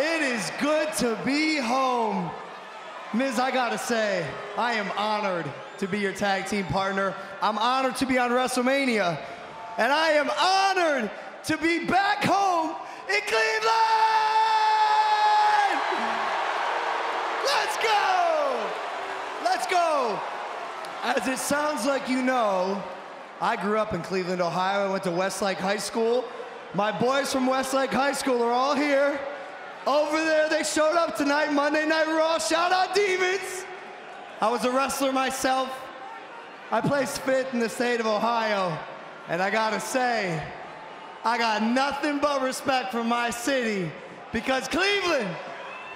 It is good to be home. Miz, I gotta say, I am honored to be your tag team partner. I'm honored to be on WrestleMania. And I am honored to be back home in Cleveland! Let's go! Let's go! As it sounds like you know, I grew up in Cleveland, Ohio. I went to Westlake High School. My boys from Westlake High School are all here. Over there, they showed up tonight, Monday Night Raw. Shout out Demons! I was a wrestler myself. I placed fifth in the state of Ohio. And I gotta say, I got nothing but respect for my city because Cleveland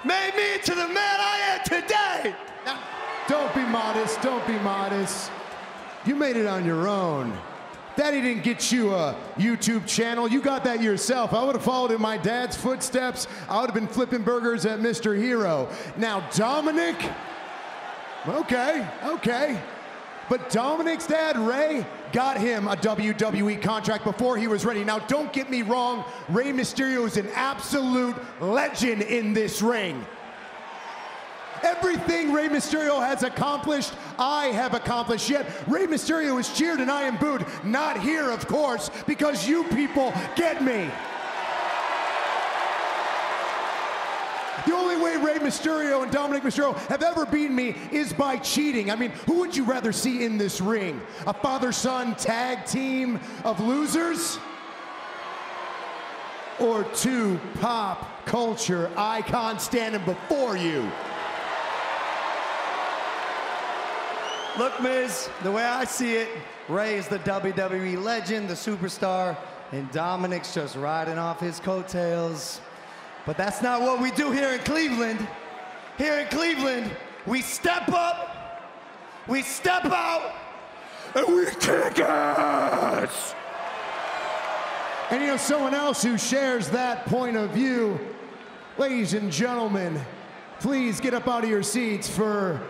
made me into the man I am today. Now, don't be modest, don't be modest. You made it on your own. Daddy didn't get you a YouTube channel. You got that yourself. I would have followed in my dad's footsteps. I would have been flipping burgers at Mr. Hero. Now, Dominic, okay, okay. But Dominic's dad, Rey, got him a WWE contract before he was ready. Now, don't get me wrong, Rey Mysterio is an absolute legend in this ring. Everything Rey Mysterio has accomplished, I have accomplished. Yet Rey Mysterio is cheered and I am booed. Not here, of course, because you people get me. The only way Rey Mysterio and Dominic Mysterio have ever beaten me is by cheating. I mean, who would you rather see in this ring? A father-son tag team of losers? Or two pop culture icons standing before you? Look, Miz, the way I see it, Rey is the WWE legend, the superstar, and Dominic's just riding off his coattails. But that's not what we do here in Cleveland. Here in Cleveland, we step up, we step out, and we kick ass! And you know, someone else who shares that point of view, ladies and gentlemen, please get up out of your seats for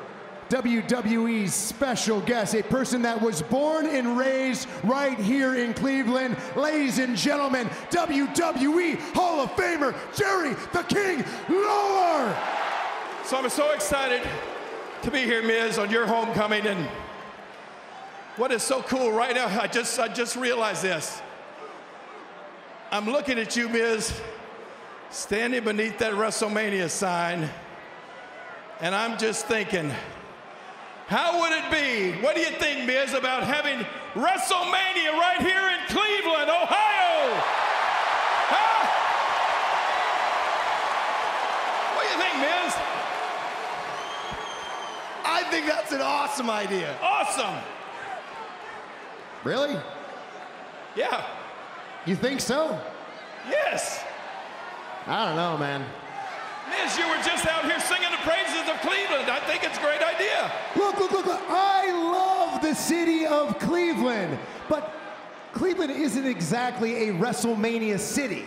WWE's special guest, a person that was born and raised right here in Cleveland. Ladies and gentlemen, WWE Hall of Famer Jerry the King Lawler. So I'm so excited to be here, Miz, on your homecoming. And what is so cool right now, I just, I just realized this. I'm looking at you, Miz, standing beneath that WrestleMania sign, and I'm just thinking, how would it be? What do you think, Miz, about having WrestleMania right here in Cleveland, Ohio? Huh? What do you think, Miz? I think that's an awesome idea. Awesome. Really? Yeah. You think so? Yes. I don't know, man. Miz, you were just out here singing the praises of Cleveland. I think it's a great idea. Look, look, look, look. I love the city of Cleveland, but Cleveland isn't exactly a WrestleMania city.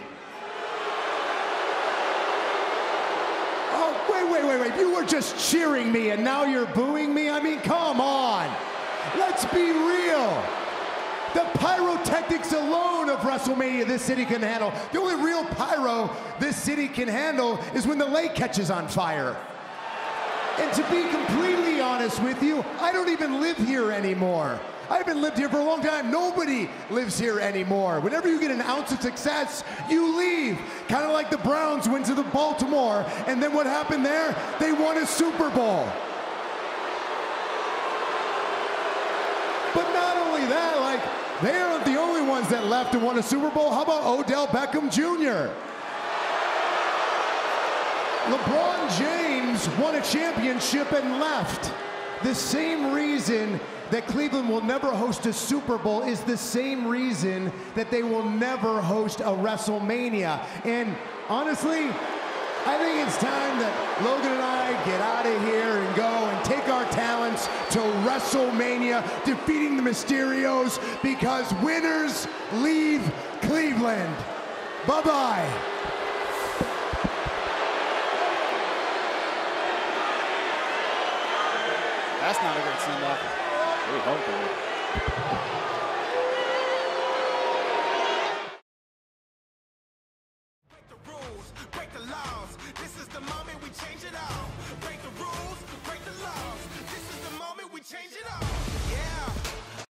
Oh, wait, wait, wait, wait. You were just cheering me and now you're booing me? I mean, come on. Let's be real. The pyrotechnics alone WrestleMania this city can handle. The only real pyro this city can handle is when the lake catches on fire. And to be completely honest with you, I don't even live here anymore. I haven't lived here for a long time. Nobody lives here anymore. Whenever you get an ounce of success, you leave. Kind of like the Browns went to the Baltimore, and then what happened there? They won a Super Bowl. But not only that, they aren't the only ones that left and won a Super Bowl. How about Odell Beckham Jr.? LeBron James won a championship and left. The same reason that Cleveland will never host a Super Bowl is the same reason that they will never host a WrestleMania. And honestly, I think it's time that Logan and I get out of here and go and take our talents to WrestleMania, defeating the Mysterios because winners leave Cleveland. Bye bye. That's not a great send off. We hope it. rules, break the laws. This is the moment we change it all. Break the rules, break the laws. This is the moment we change it all. Yeah.